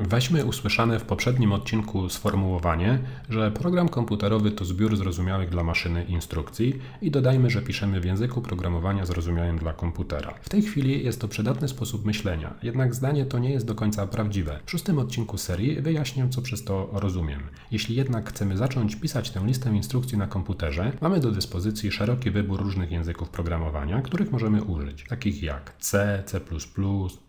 Weźmy usłyszane w poprzednim odcinku sformułowanie, że program komputerowy to zbiór zrozumiałych dla maszyny instrukcji i dodajmy, że piszemy w języku programowania zrozumiałym dla komputera. W tej chwili jest to przydatny sposób myślenia, jednak zdanie to nie jest do końca prawdziwe. W szóstym odcinku serii wyjaśnię, co przez to rozumiem. Jeśli jednak chcemy zacząć pisać tę listę instrukcji na komputerze, mamy do dyspozycji szeroki wybór różnych języków programowania, których możemy użyć, takich jak C, C++,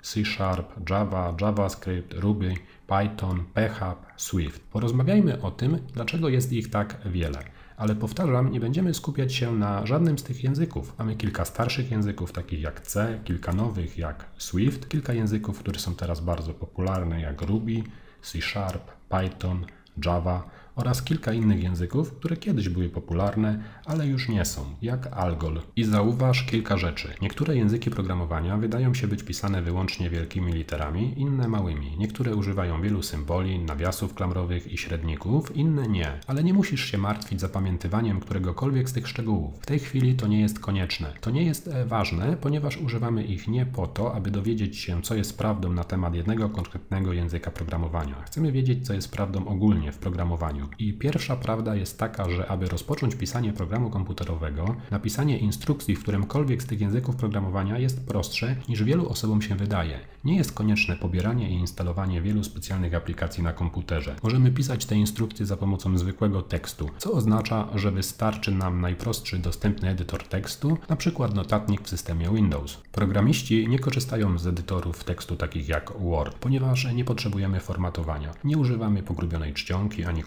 C Sharp, Java, JavaScript, Ruby, Python, PHP, Swift. Porozmawiajmy o tym, dlaczego jest ich tak wiele. Ale powtarzam, nie będziemy skupiać się na żadnym z tych języków. Mamy kilka starszych języków, takich jak C, kilka nowych jak Swift, kilka języków, które są teraz bardzo popularne, jak Ruby, C Sharp, Python, Java oraz kilka innych języków, które kiedyś były popularne, ale już nie są, jak Algol. I zauważ kilka rzeczy. Niektóre języki programowania wydają się być pisane wyłącznie wielkimi literami, inne małymi. Niektóre używają wielu symboli, nawiasów klamrowych i średników, inne nie. Ale nie musisz się martwić zapamiętywaniem któregokolwiek z tych szczegółów. W tej chwili to nie jest konieczne. To nie jest e, ważne, ponieważ używamy ich nie po to, aby dowiedzieć się, co jest prawdą na temat jednego konkretnego języka programowania. Chcemy wiedzieć, co jest prawdą ogólnie w programowaniu. I pierwsza prawda jest taka, że aby rozpocząć pisanie programu komputerowego, napisanie instrukcji w którymkolwiek z tych języków programowania jest prostsze niż wielu osobom się wydaje. Nie jest konieczne pobieranie i instalowanie wielu specjalnych aplikacji na komputerze. Możemy pisać te instrukcje za pomocą zwykłego tekstu, co oznacza, że wystarczy nam najprostszy dostępny edytor tekstu, np. notatnik w systemie Windows. Programiści nie korzystają z edytorów tekstu takich jak Word, ponieważ nie potrzebujemy formatowania. Nie używamy pogrubionej czcionki ani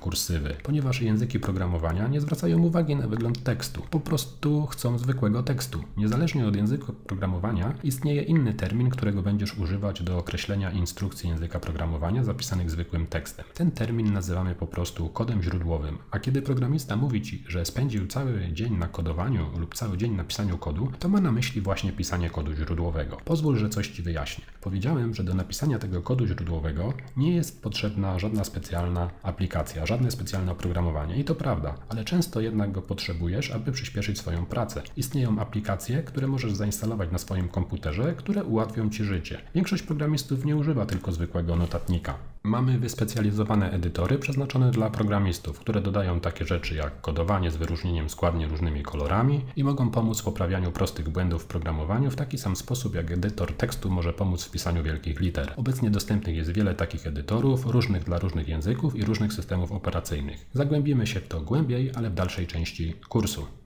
ponieważ języki programowania nie zwracają uwagi na wygląd tekstu. Po prostu chcą zwykłego tekstu. Niezależnie od języka programowania istnieje inny termin, którego będziesz używać do określenia instrukcji języka programowania zapisanych zwykłym tekstem. Ten termin nazywamy po prostu kodem źródłowym. A kiedy programista mówi Ci, że spędził cały dzień na kodowaniu lub cały dzień na pisaniu kodu, to ma na myśli właśnie pisanie kodu źródłowego. Pozwól, że coś Ci wyjaśnię. Powiedziałem, że do napisania tego kodu źródłowego nie jest potrzebna żadna specjalna aplikacja, żadne specjalne oprogramowanie. I to prawda, ale często jednak go potrzebujesz, aby przyspieszyć swoją pracę. Istnieją aplikacje, które możesz zainstalować na swoim komputerze, które ułatwią Ci życie. Większość programistów nie używa tylko zwykłego notatnika. Mamy wyspecjalizowane edytory przeznaczone dla programistów, które dodają takie rzeczy jak kodowanie z wyróżnieniem składnie różnymi kolorami i mogą pomóc w poprawianiu prostych błędów w programowaniu w taki sam sposób jak edytor tekstu może pomóc w pisaniu wielkich liter. Obecnie dostępnych jest wiele takich edytorów, różnych dla różnych języków i różnych systemów operacyjnych. Zagłębimy się w to głębiej, ale w dalszej części kursu.